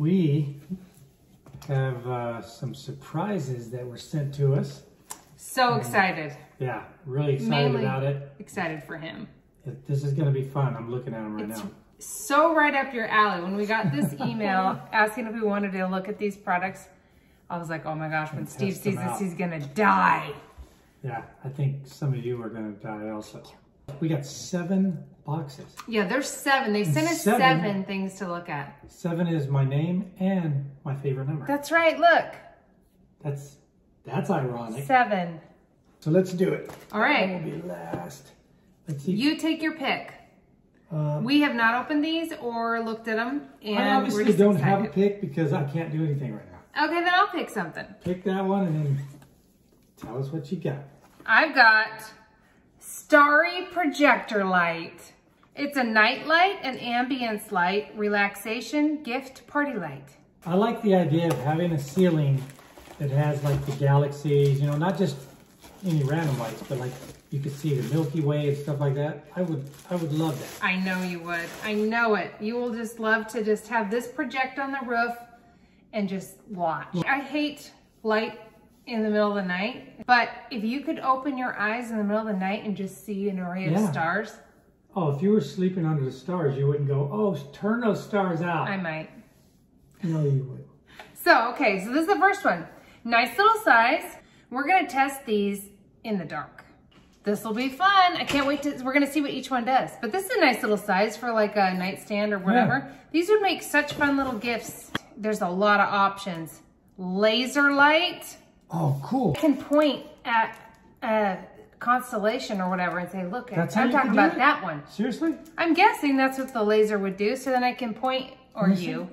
we have uh, some surprises that were sent to us. So excited. Yeah, really excited Mainly- about it. Excited for him. It- This is going to be fun. I'm looking at him right It's now. so right up your alley. When we got this email asking if we wanted to look at these products, I was like, oh my gosh, when Steve sees this, he's gonna die. Yeah, I think some of you are going to die also. We got seven boxes. Yeah, there's seven. They sent us Seven? seven things to look at. Seven is my name and my favorite number. That's right, look. That's that's ironic. Seven. So let's do it. All right. That will be last. Let's see. You take your pick. Uh, We have not opened these or looked at them. And I obviously don't have a pick because I can't do anything right now. Okay, then I'll pick something. Pick that one and then tell us what you got. I've got Starry Projector Light. It's a night light, an ambience light, relaxation, gift, party light. I like the idea of having a ceiling that has like the galaxies, you know, not just any random lights, but like you could see the Milky Way and stuff like that. I would, I would love that. I know you would. I know it. You will just love to just have this project on the roof and just watch. I hate light in the middle of the night, but if you could open your eyes in the middle of the night and just see an array of stars, Oh, if you were sleeping under the stars, you wouldn't go, oh, turn those stars out. I might. no, you would. So, okay, so this is the first one. Nice little size. We're gonna test these in the dark. This will be fun. I can't wait to, we're gonna see what each one does. But this is a nice little size for like a nightstand or whatever. These would make such fun little gifts. There's a lot of options. Laser light. Oh, cool. I can point at a constellation or whatever and say, look, That's I'm talking about it? that one. Seriously? I'm guessing that's what the laser would do. So then I can point, or you,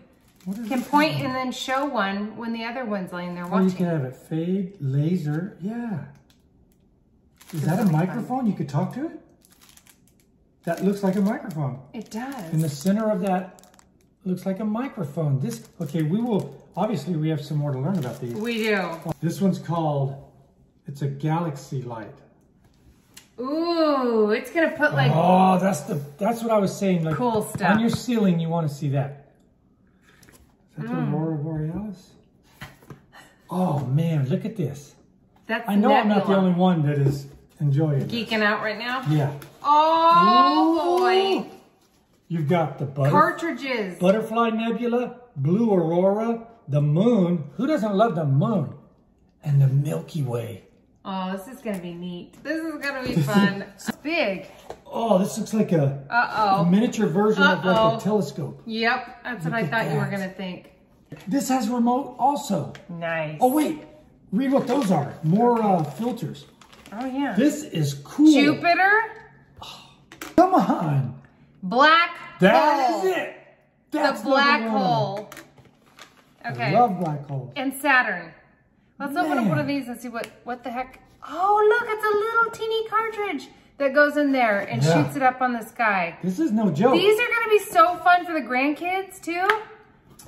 can point and then show one when the other one's laying there Oh, you can have it fade, laser. Yeah. Is that a be fun. microphone? You could talk to it? That looks like a microphone. It does. In the center of that looks like a microphone. This, okay, we will, obviously we have some more to learn about these. we do. This one's called, it's a galaxy light. Ooh, it's gonna put like, Oh, that's the, that's what I was saying. Like Cool stuff. On your ceiling, you want to see that. Is that Mm. the Aurora Borealis? Oh man, look at this. that's I know I'm not the only one that is enjoying it. Geeking out right now. Yeah. Oh boy. You've got the butter, Cartridges. butterfly nebula, blue aurora, the moon. Who doesn't love the moon? And the Milky Way. Oh, this is gonna be neat. This is gonna be fun. Big. Oh, this looks like a, a Uh-oh. miniature version of like a telescope. Yep, that's what I at thought you were gonna think. This has remote also. Nice. Oh wait, read what those are. More uh, filters. Oh yeah. This is cool. Jupiter, Come on. black That hole. is it. That's the black hole. Okay. I love black holes. and Saturn. Let's open up one of these and see what what the heck. Oh look, it's a little teeny cartridge that goes in there and Yeah. shoots it up on the sky. This is no joke. These are gonna be so fun for the grandkids too.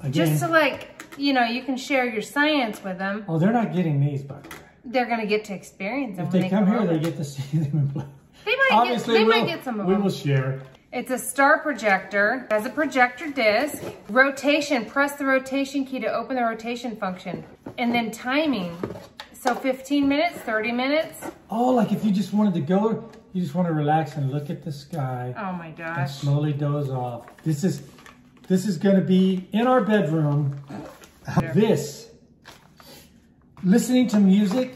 Again, Just to like, you know, you can share your science with them. oh, they're not getting these, by the way. They're gonna get to experience them If when they come here, over. they get to see them in play. They might Obviously, get, they we'll, might get some of we them. We will share. It's a star projector. It has a projector disc. Rotation, press the rotation key to open the rotation function. And then timing. So 15 minutes, 30 minutes. Oh, like if you just wanted to go, you just want to relax and look at the sky Oh my gosh. and slowly doze off. This is this is going to be in our bedroom. This, listening to music,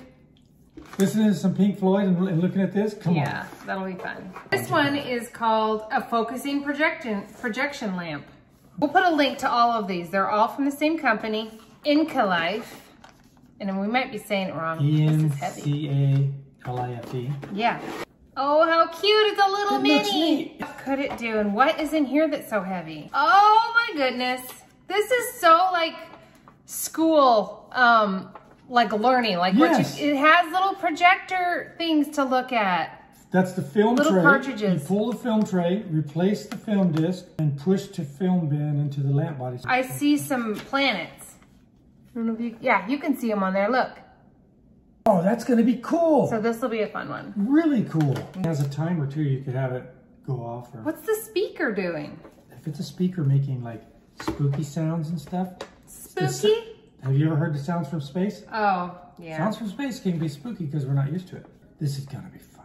listening to some Pink Floyd and, and looking at this. Come on. Yeah, that'll be fun. This one is called a focusing projection projection lamp. We'll put a link to all of these. They're all from the same company, Encalife. And we might be saying it wrong. on. E This N is heavy. C A L I F E. Yeah. Oh, how cute. It's a little It mini. What could it do? And what is in here that's so heavy? Oh my goodness. This is so like school, um, like learning. Like what Yes. you, it has little projector things to look at. That's the film Little tray. cartridges. You pull the film tray, replace the film disc, and push to film bin into the lamp body. I see some planets. I don't know if you, yeah, you can see them on there. Look. Oh, that's going to be cool. So this will be a fun one. really cool. It has a timer too. You could have it go off. Or What's the speaker doing? if it's a speaker making like spooky sounds and stuff, spooky? Have you ever heard the sounds from space? Oh, yeah. Sounds from space can be spooky because we're not used to it. This is gonna be fun.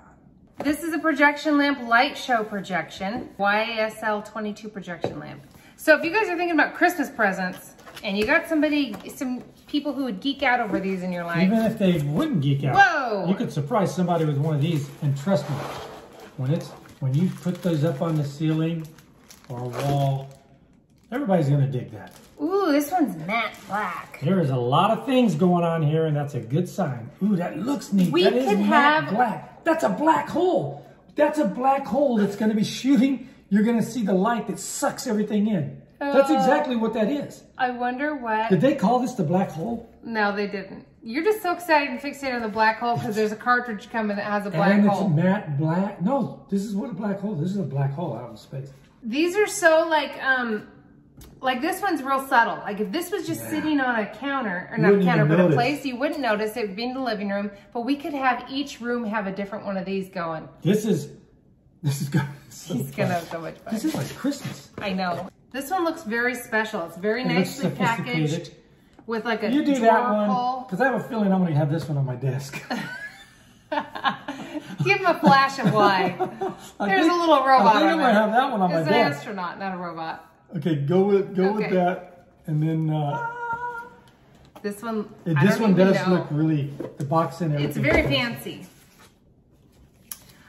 This is a projection lamp light show projection, YSL 22 projection lamp. So if you guys are thinking about Christmas presents and you got somebody, some people who would geek out over these in your life, Even if they wouldn't geek out, Whoa! you could surprise somebody with one of these. And trust me, when it's when you put those up on the ceiling or a wall, everybody's gonna dig that. Ooh, this one's matte black. There is a lot of things going on here, and that's a good sign. Ooh, that looks neat. We That is could matte have- black. That's a black hole. That's a black hole that's going to be shooting. You're going to see the light that sucks everything in. That's Uh, exactly what that is. I wonder what, Did they call this the black hole? no they didn't. You're just so excited and fixated on the black hole because there's a cartridge coming that has a black and hole. And it's matte black. No, this is what a black hole. This is a black hole out in space. These are so like, um, like this one's real subtle. Like if this was just Yeah. sitting on a counter, or not a counter, but a place, you wouldn't notice it would be in the living room. But we could have each room have a different one of these going. This is this is going. So He's fun. gonna go much fun. This is like Christmas. I know. This one looks very special. It's very It nicely packaged with like a You do that one because I have a feeling I'm going to have this one on my desk. Give him a flash of why. There's think- a little robot I think I'm going to have that one on my desk. It's an astronaut, not a robot. Okay, go with go with that, and then uh, This one, it- this one does know. look really the box and everything. It's very fancy.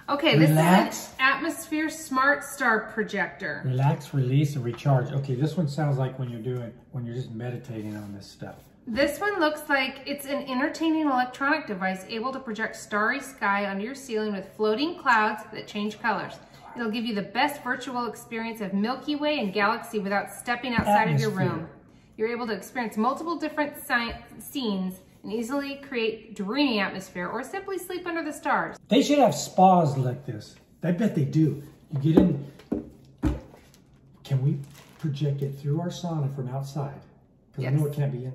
Okay, this is an Atmosphere Smart Star projector. Relax, release, and recharge. Okay, this one sounds like when you're doing when you're just meditating on this stuff. This one looks like it's an entertaining electronic device able to project starry sky onto your ceiling with floating clouds that change colors. It'll give you the best virtual experience of Milky Way and galaxy without stepping outside of your room. You're able to experience multiple different scenes and easily create dreamy atmosphere or simply sleep under the stars. They should have spas like this. I bet they do. You get in. Can we project it through our sauna from outside? Because I know it can't be in.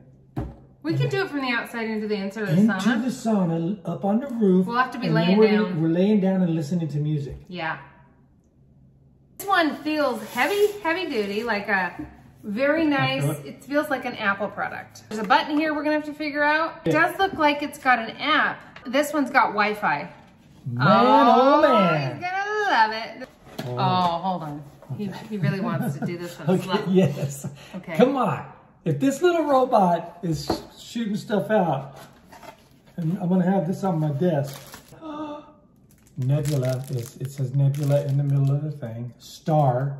We could do it from the outside into the inside of the Into sauna. the sauna, up on the roof. We'll have to be laying down. We're laying down and listening to music. Yeah. This one feels heavy, heavy duty, like a very nice, it feels like an Apple product. There's a button here we're gonna have to figure out. It does look like it's got an app. This one's got Wi-Fi. Man, oh, He's man. He's gonna love it. Oh, oh hold on. He, he really wants to do this one Okay, slow. yes. Okay. Come on. If this little robot is shooting stuff out, and I'm gonna have this on my desk. Nebula, is, it says nebula in the middle of the thing. Star.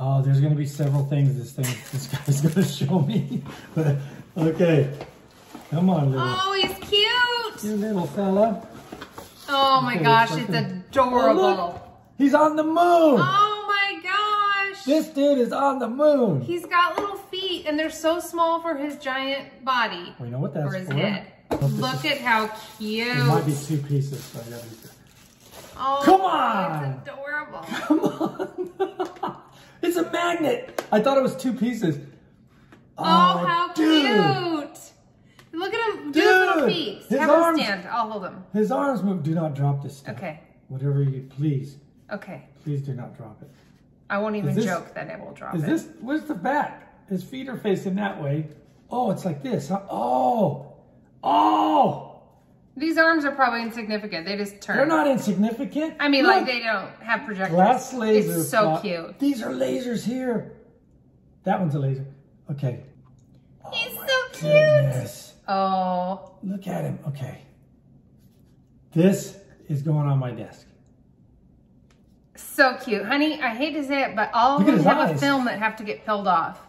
Oh, there's gonna be several things this thing, this guy's gonna show me. But, okay. Come on, little, Oh, he's cute. you little fella. Oh my Okay, gosh, it's it's like a- Oh, adorable. look. He's on the moon. Oh my gosh. This dude is on the moon. He's got little feet and they're so small for his giant body. We know what that's or his for. head. Look at how cute. It might be two pieces, so I gotta be Oh, Come on. It's adorable. Come on. it's a magnet. I thought it was two pieces. Oh, how dude. cute. Look at him. Little Dude, feet. his Have arms- him stand. I'll hold him. His arms move. Do not drop this stuff. Okay. Whatever you please, Okay. please do not drop it. I won't even this- joke that it will drop Is it. this, where's the back? His feet are facing that way. Oh, it's like this. Huh? Oh, oh, These arms are probably insignificant. They just turn. they're not insignificant. I mean, Look, like they don't have projectors. glass lasers. It's so Bob. cute. These are lasers here. That one's a laser. Okay. He's oh my so cute. Goodness. Oh, Look at him. Okay. This is going on my desk. so cute. Honey, I hate to say it, but all of Look them his have a film that have to get peeled off.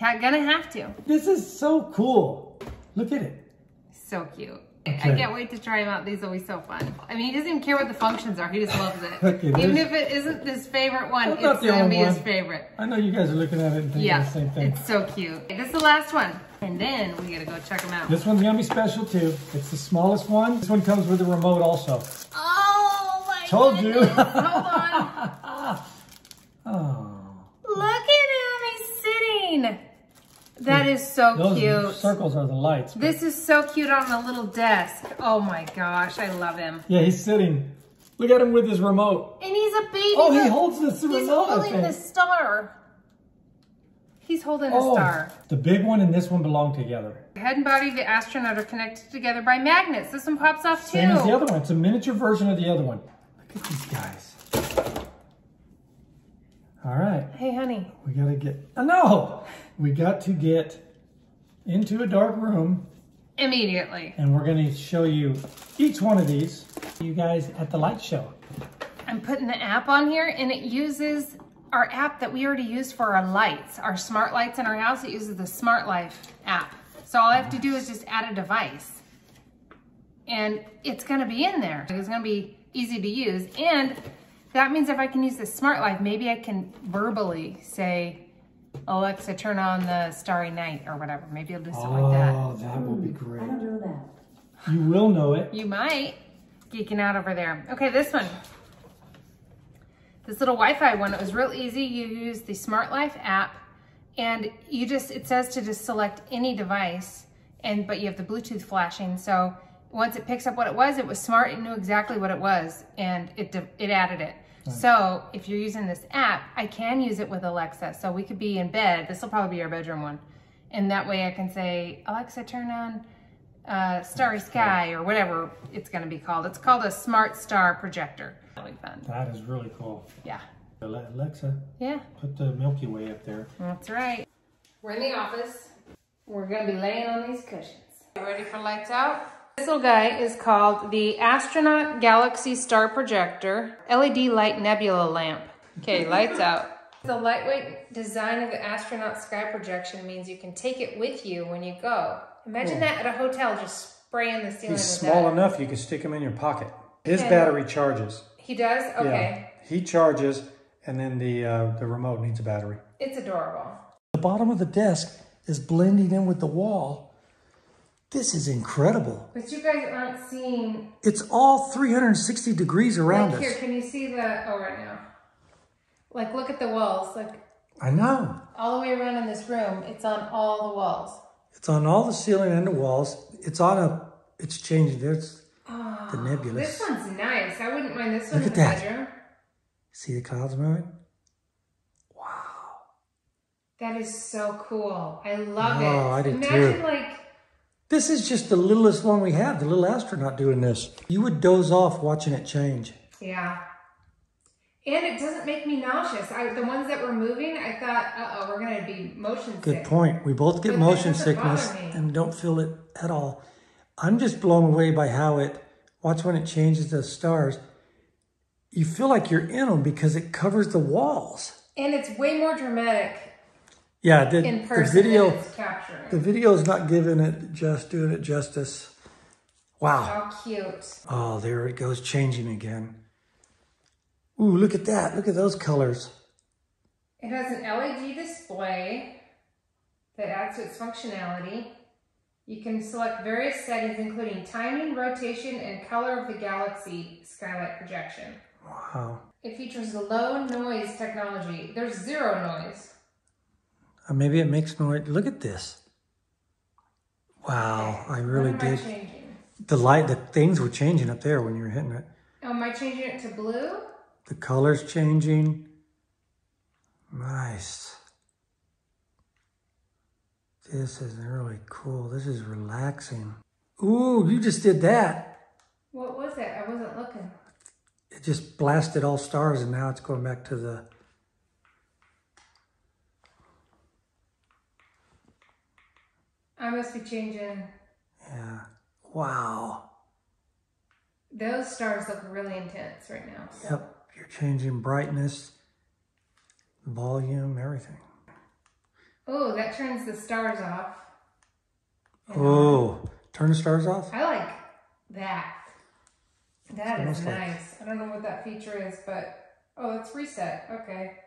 Ha- gonna have to. This is so cool. Look at it. So cute. I can't wait to try him out. These will be so fun. I mean, he doesn't even care what the functions are. He just loves it. Okay, even if it isn't his favorite one, That's it's gonna only be his favorite. I know you guys are looking at it and thinking Yeah, the same thing. it's so cute. This is the last one. And then we gotta go check them out. This one's gonna be special too. It's the smallest one. This one comes with a remote also. Oh my Told you. Hold on. Oh. Look at him. He's sitting. That is so Those cute. circles are the lights. This is so cute on a little desk. Oh my gosh, I love him. Yeah, he's sitting. Look at him with his remote. And he's a baby. Oh, he holds this remote, I holding the star. He's holding a Oh, star. the big one and this one belong together. Head and body of the astronaut are connected together by magnets. This one pops off too. Same as the other one. It's a miniature version of the other one. Look at these guys. All right, Hey, honey. we gotta get, oh no! We got to get into a dark room Immediately. and we're gonna show you each one of these, you guys at the light show. I'm putting the app on here and it uses our app that we already use for our lights, our smart lights in our house. It uses the Smart Life app. So all I have to do is just add a device and it's gonna be in there. It's gonna be easy to use. And that means if I can use the Smart Life, maybe I can verbally say, Alexa, turn on the starry night or whatever. Maybe I'll do something like that. Oh, that will be great. I don't know that. You will know it. You might. Geeking out over there. Okay, this one. This little Wi-Fi one, it was real easy. You use the Smart Life app and you just, it says to just select any device and, but you have the Bluetooth flashing. So once it picks up what it was, it was smart. It knew exactly what it was and it, it added it. So if you're using this app, I can use it with Alexa. So we could be in bed. This will probably be our bedroom one. And that way I can say, Alexa, turn on uh, Starry Sky or whatever it's going to be called. It's called a Smart Star Projector. Really fun. That is really cool. Yeah. Alexa, Yeah, put the Milky Way up there. that's right. We're in the office. We're going to be laying on these cushions. You ready for lights out? This little guy is called the Astronaut Galaxy Star Projector LED Light Nebula Lamp. Okay, lights out. The lightweight design of the astronaut sky projection means you can take it with you when you go. Imagine that at a hotel, just spraying the ceiling He's with small that. enough you can stick him in your pocket. His Okay. battery charges. He does? Okay. Yeah, he charges, and then the uh, the remote needs a battery. It's adorable. The bottom of the desk is blending in with the wall. This is incredible. But you guys aren't seeing. It's all 360 degrees around Like here, us. can you see the? Oh, right now. Like, look at the walls. Like I know. all the way around in this room, it's on all the walls. It's on all the ceiling and the walls. It's on a. It's changing. There's Oh, the nebulous. This one's nice. I wouldn't mind this one Look in the at that. bedroom. See the clouds moving? Wow. That is so cool. I love it. Oh, I did Imagine too. like This is just the littlest one we have. The little astronaut doing this. You would doze off watching it change. yeah. And it doesn't make me nauseous. I, the ones that were moving, I thought, uh oh, we're gonna be motion sick. Good point. We both get But motion sickness and don't feel it at all. I'm just blown away by how it, watch when it changes the stars. You feel like you're in them because it covers the walls. And it's way more dramatic Yeah, the, in the video, it's capturing. the video is not giving it just, doing it justice. Wow. How cute. Oh, there it goes, changing again. Ooh, look at that. Look at those colors. It has an LED display that adds to its functionality. You can select various settings, including timing, rotation, and color of the galaxy skylight projection. Wow. It features low noise technology. There's zero noise. Uh, maybe it makes noise. Look at this. Wow, I really what am I did. changing? The light, the things were changing up there when you were hitting it. Oh, am I changing it to blue? The colors changing. Nice. This is really cool. This is relaxing. Ooh, you just did that. What was it? I wasn't looking. It just blasted all stars and now it's going back to the... I must be changing. Yeah. Wow. Those stars look really intense right now. so- Yep. You're changing brightness, volume, everything. Oh, that turns the stars off. Oh, turn the stars off? I like that. That is almost like- nice. I don't know what that feature is, but oh, it's reset. Okay.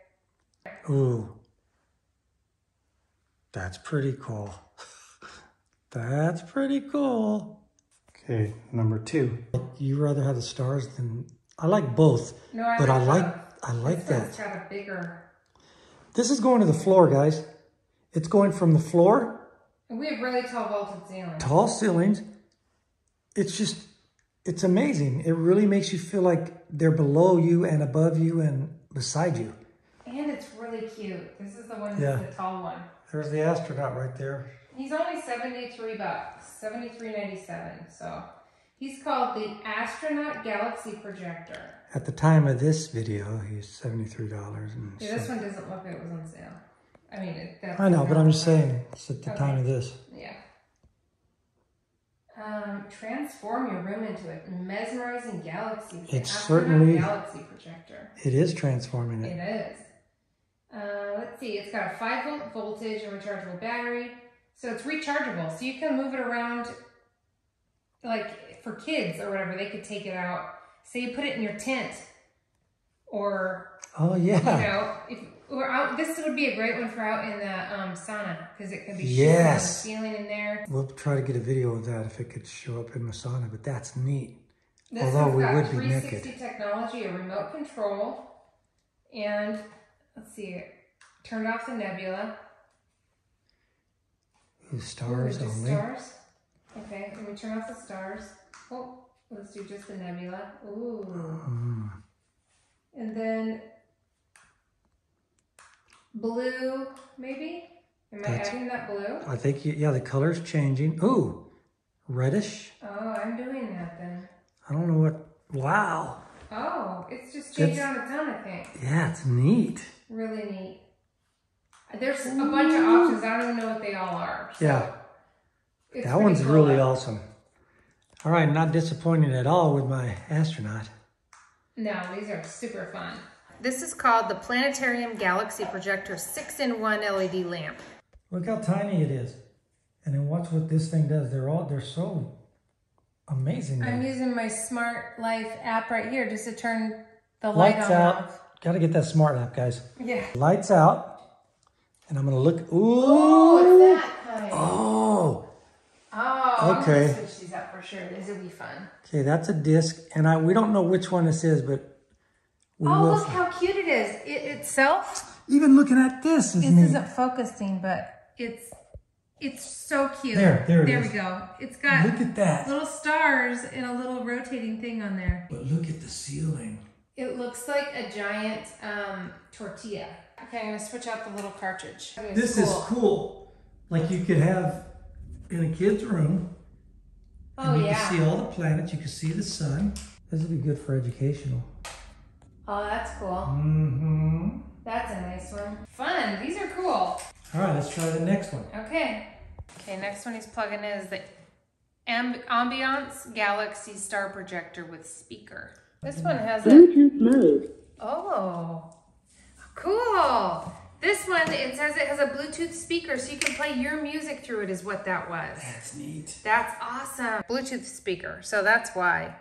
Ooh. That's pretty cool. That's pretty cool. Okay, number two. You rather have the stars than I like both, No, I but I like like both. I like This that. got a bigger. This is going to the floor, guys. It's going from the floor, And we have really tall vaulted ceilings. tall ceilings. It's just it's amazing. It really makes you feel like they're below you and above you and beside you. And it's really really cute. This is the one, Yeah. the tall one. There's the astronaut right there. He's only 73 bucks, 73.97. So he's called the Astronaut Galaxy Projector. At the time of this video, he's $73. Yeah, this one doesn't look like it was on sale. I mean, it, I know, but I'm just saying, it's at the Okay. time of this. Yeah. Um, transform your room into a mesmerizing galaxy. It's certainly- Galaxy Projector. It is transforming it. It is. Uh, let's see. It's got a five volt voltage and rechargeable battery, so it's rechargeable. So you can move it around, like for kids or whatever. They could take it out. Say you put it in your tent, or Oh, yeah, you know, if or out. This would be a great one for out in the um, sauna because it can be shooting the ceiling in there. We'll try to get a video of that if it could show up in the sauna, but that's neat. This Although we would be 360 technology, a remote control, and let's see, turned off the nebula. The stars only. stars. Okay, let me turn off the stars. Oh, let's do just the nebula. Ooh. Mm. And then blue, maybe? Am I That's- adding that blue? I think, you, yeah, the color's changing. Ooh, reddish. Oh, I'm doing that then. I don't know what. Wow. Oh, it's just That's- on its own, I think. Yeah, it's neat. Really neat. There's a bunch of options. I don't even know what they all are. so Yeah, that one's cool. really awesome. All right, not disappointed at all with my astronaut. No, these are super fun. This is called the Planetarium Galaxy Projector 6-in-1 LED lamp. Look how tiny it is. And then watch what this thing does. They're all, they're so amazing. I'm using my Smart Life app right here just to turn the light Lights on and out. Got to get that smart app, guys. Yeah. Lights out. And I'm going to look. Oh, Ooh. it's that kind. Oh. Oh, I'm Okay. gonna switch these up for sure. This will be fun. Okay, that's a disc. And I we don't know which one this is, but we Oh, will. look how cute it is. It itself, Even looking at this is this neat. isn't focusing, but it's it's so cute. There, there it there is. we go. It's got Look at that. little stars and a little rotating thing on there. But look at the ceiling. It looks like a giant um, tortilla. Okay, I'm gonna switch out the little cartridge. This is cool. Like you could have in a kid's room. Oh and you yeah. can see all the planets. You can see the sun. This would be good for educational. Oh, that's cool. Mm-hmm. That's a nice one. Fun. These are cool. All right, let's try the next one. Okay. Okay, next one he's plugging in is the Amb- Ambiance Galaxy Star Projector with speaker. This one has a Bluetooth mode. oh, cool. This one it says it has a Bluetooth speaker, so you can play your music through it. Is what that was. That's neat. That's awesome. Bluetooth speaker, so that's why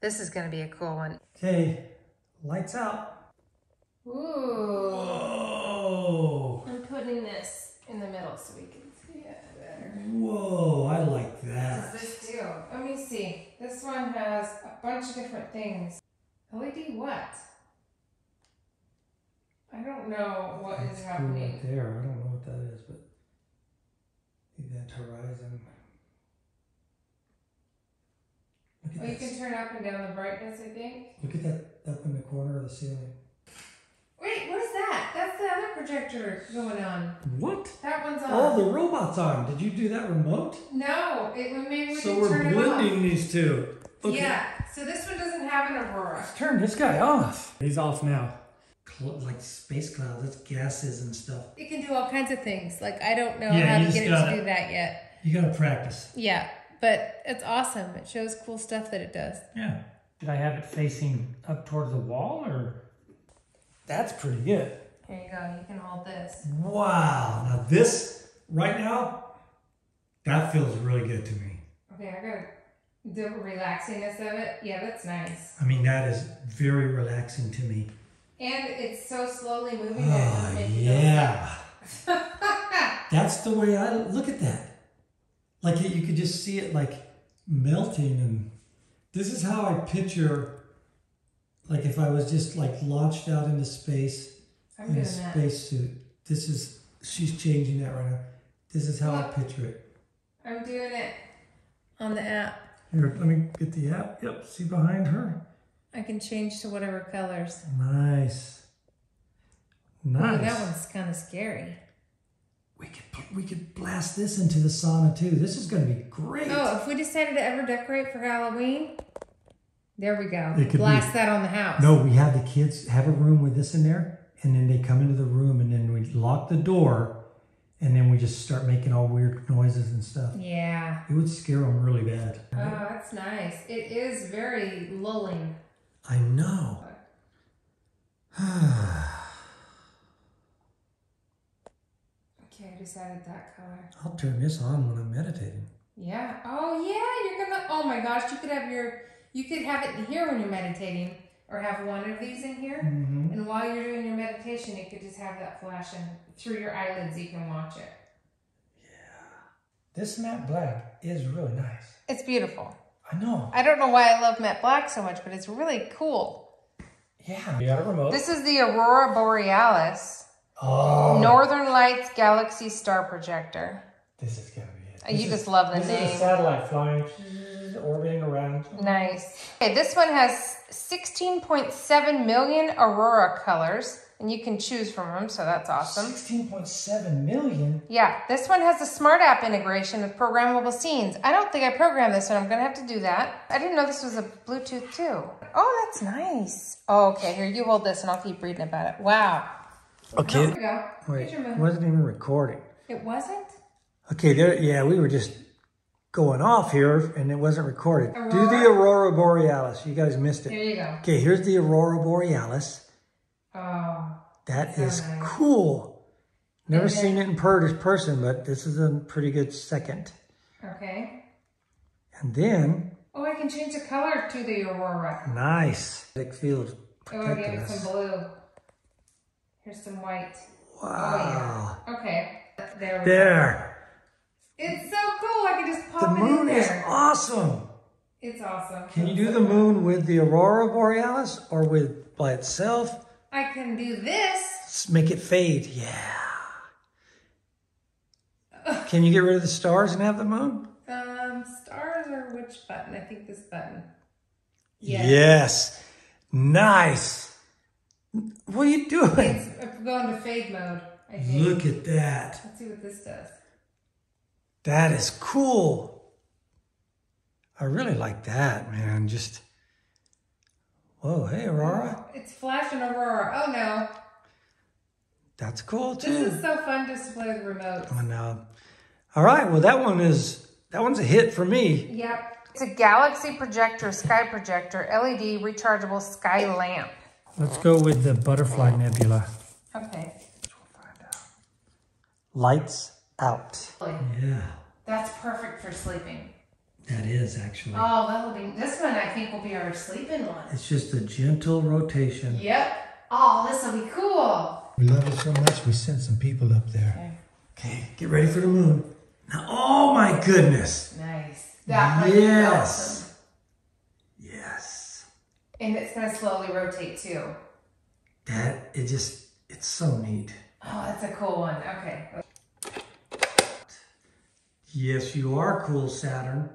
this is going to be a cool one. Okay, lights out. Ooh. Whoa. I'm putting this in the middle so we can see it better. Whoa, I like What that. does this do? Let me see. This one has a bunch of different things. LED what? I don't know what is happening. right there. I don't know what that is, but event horizon. Look at you can turn up and down the brightness, I think. Look at that up in the corner of the ceiling. Wait, what is that? That's the other projector going on. What? That one's on. All the robot's on. Did you do that remote? No, it maybe we So can we're turn it blending off. these two. Okay. Yeah, so this one doesn't have an aurora. Let's turn this guy off. He's off now. Cl- like space clouds, that's gases and stuff. It can do all kinds of things. Like I don't know Yeah, how to get it gotta- to do that yet. You gotta practice. Yeah, but it's awesome. It shows cool stuff that it does. Yeah. Did I have it facing up towards the wall or? That's pretty good. Here you go. You can hold this. Wow. Now this, right now, that feels really good to me. Okay, I gotta the relaxingness of it. Yeah, that's nice. I mean, that is very relaxing to me. And it's so slowly moving that Oh, yeah. That's the way I look at that. Like you could just see it like melting and this is how I picture like if I was just like launched out into space I'm in a spacesuit. This is she's changing that right now. This is how I picture it. I'm doing it on the app. Here, let me get the app. Yep, see behind her. I can change to whatever colors. Nice. Nice. Ooh, that one's kind of scary. We could we could blast this into the sauna too. This is going to be great. Oh, if we decided to ever decorate for Halloween, there we go. It could Blast be- that on the house. No, we have the kids have a room with this in there, and then they come into the room, and then we lock the door, and then we just start making all weird noises and stuff. Yeah. It would scare them really bad. Oh, that's nice. It is very lulling. I know. Okay, I decided that color. I'll turn this on when I'm meditating. Yeah. Oh, yeah. You're gonna. Oh my gosh, you could have your. You could have it in here when you're meditating, or have one of these in here. Mm-hmm. And while you're doing your meditation, you could just have that flashing through your eyelids. You can watch it. Yeah. This matte black is really nice. It's beautiful. I know. I don't know why I love matte black so much, but it's really cool. Yeah. You got a remote. This is the Aurora Borealis oh, Northern Lights Galaxy Star Projector. this is gonna be it. You This just love the this is a satellite flying, orbiting around. Nice. Okay, this one has 16.7 million Aurora colors, and you can choose from them, so that's awesome. 16.7 million. Yeah, this one has a smart app integration with programmable scenes. I don't think I programmed this one. I'm gonna have to do that. I didn't know this was a Bluetooth too. Oh, that's nice. Oh, okay, here, you hold this and I'll keep reading about it. Wow. Okay. There we go. Wait, it wasn't even recording. It wasn't? Okay, there. Yeah, we were just going off here, and it wasn't recorded. Do the Aurora? aurora borealis. You guys missed Here it. you go. Okay, here's the aurora borealis. Oh, That So nice. cool. Never seen it in per- person, but this is a pretty good second. okay. And then, Oh, I can change the color to the Aurora. nice. Magnetic field Oh, I gave it some blue. Here's some white. Wow. Oh, yeah. Okay. There go. There. It's so cool. I can just pop The it in The moon is awesome. It's awesome. Can you do the moon with the aurora borealis or with by itself? I can do this. Let's make it fade. Yeah. Can you get rid of the stars and have the moon? Um, stars or which button? I think this button. Yes. yes. Nice. What are you doing? It's I'm going to fade mode. I think. Look at that. Let's see what this does. That is cool. I really like that, man. Just, whoa, hey, Aurora. It's flashing Aurora. Oh no. That's cool too. This is so fun to play with remotes. I know. All right, well, that one is, that one's a hit for me. Yep. It's a Galaxy Projector, Sky Projector, LED rechargeable sky lamp. Let's go with the Butterfly Nebula. Okay. Lights out. Yeah, That's perfect for sleeping. That is actually. Oh, that'll be, this one I think will be our sleeping one. It's just a gentle rotation. Yep. Oh, this will be cool. We love it so much, we sent some people up there. Okay, get ready for the moon. Now, oh my goodness. Nice. That Yes. awesome. Yes. And it's gonna slowly rotate too. That, it just, it's so neat. Oh, that's a cool one. Okay. Yes, you are cool, Saturn.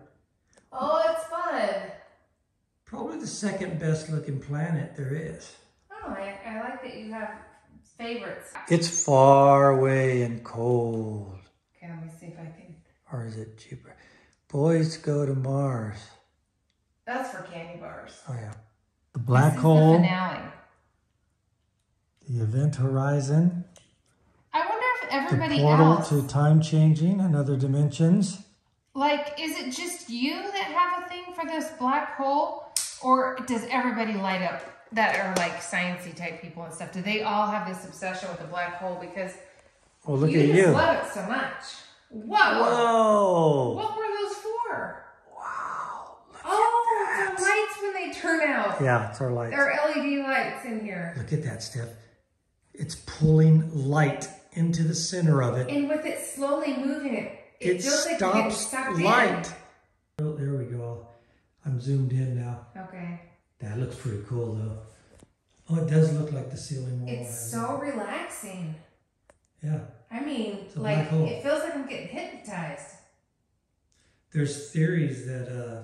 Oh, it's fun. Probably the second best looking planet there is. Oh, I, I like that you have favorites. It's far away and cold. Okay, let me see if I can. Or is it cheaper? Boys go to Mars. That's for candy bars. Oh, yeah. The black This is hole, The finale. the event horizon, I wonder if everybody the portal else, to time changing and other dimensions. Like, is it just you that have a thing for this black hole, or does everybody light up that are like sciencey type people and stuff? Do they all have this obsession with the black hole because Oh, look you at just you. love it so much? Whoa! Whoa. What were those for? Wow. Look Oh, at it's that. the lights when they turn out. Yeah, it's our lights. There are LED lights in here. Look at that, Steph. It's pulling light into the center of it. And with it slowly moving it, it, It feels like you're getting stops sucked light. Oh, there we go. I'm zoomed in now. Okay. That looks pretty cool, though. Oh, it does look like the ceiling wall. It's so relaxing. Yeah. I mean, like, it feels like I'm getting hypnotized. There's theories that uh,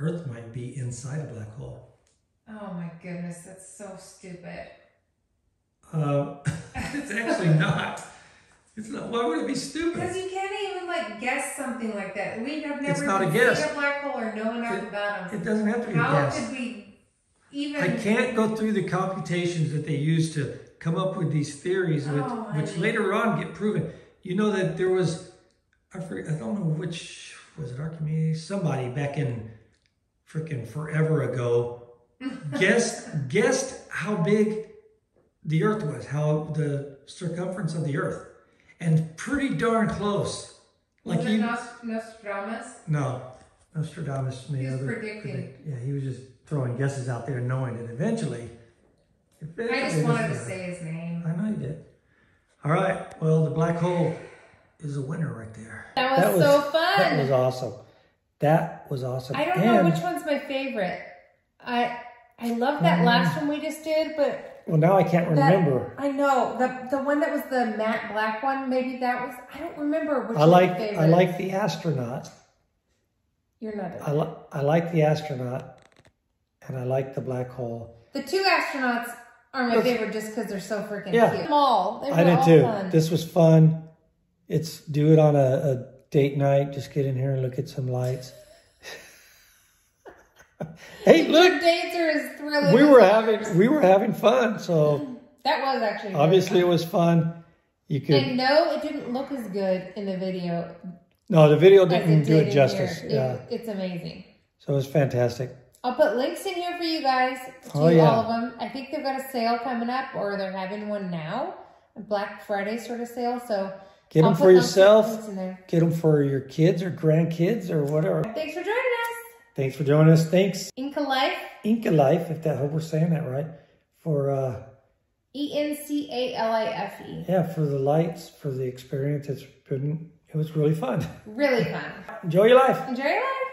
Earth might be inside a black hole. Oh my goodness, that's so stupid. Uh, it's actually not. It's not. Why would it be stupid? Because you can't even like guess something like that. We have never It's not a even guess. seen a black hole or know enough about them. It doesn't have to be How guessed. could we even? I can't go through the computations that they use to come up with these theories, which, Oh, which honey. later on get proven. You know that there was, I forget, I don't know which was it Archimedes, somebody back in freaking forever ago, guessed guessed how big the Earth was, how the circumference of the Earth, and pretty darn close. Like Was it you, Nostradamus? no, Nostradamus made He was other predicting. predict- yeah, he was just throwing guesses out there, knowing that eventually. I just wanted to say his name. I know you did. All right. Well, the black hole is a winner right there. That was so fun. That was awesome. That was awesome. I don't know which one's my favorite. I I love that Mm. last one we just did, but Well, now I can't that, remember. I know the the one that was the matte black one. Maybe that was. I don't remember which. I like. I like the astronaut. You're not. I like I like the astronaut, and I like the black hole. the two astronauts are my Let's- favorite just because they're so freaking Yeah. cute. Them all. They I did too. Fun. This was fun. It's do it on a, a date night. Just get in here and look at some lights. Hey, Your look, dates are as thrilling. we as were ours. having we were having fun. So That was actually obviously it was fun. You could And no, it didn't look as good in the video no, the video didn't do did it justice. here. Yeah, it's amazing. so it was fantastic. I'll put links in here for you guys to Oh, yeah. all of them. I think they've got a sale coming up, or they're having one now, a Black Friday sort of sale. So Get I'll them for yourself. links in there. Get them for your kids or grandkids or whatever. Thanks for joining Thanks for joining us. Thanks Inca Life, Inca Life, if that hope we're saying that right, for uh, E N C A L I F E. yeah for the lights for the experience. It's been it was really fun. Really fun. Enjoy your life. Enjoy your life.